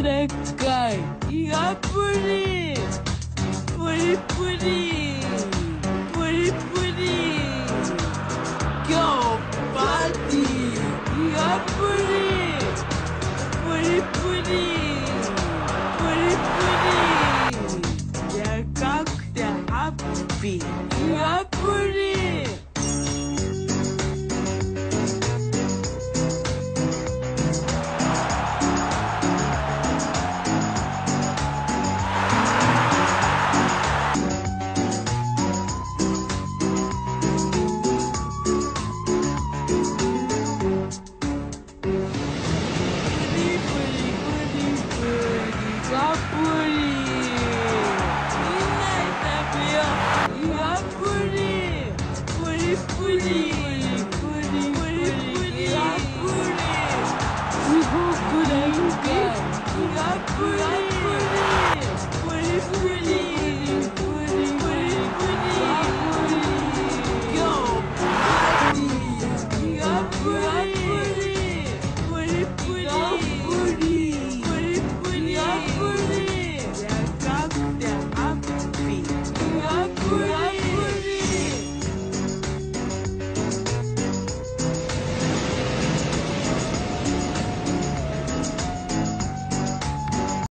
correct guy. Yeah, pretty. Pretty, pretty. Pretty, pretty. Go, party. buddy. Yeah, pretty. Pretty, pretty. Pretty, pretty. Yeah, как-то happy. You Yeah, pretty. explodir.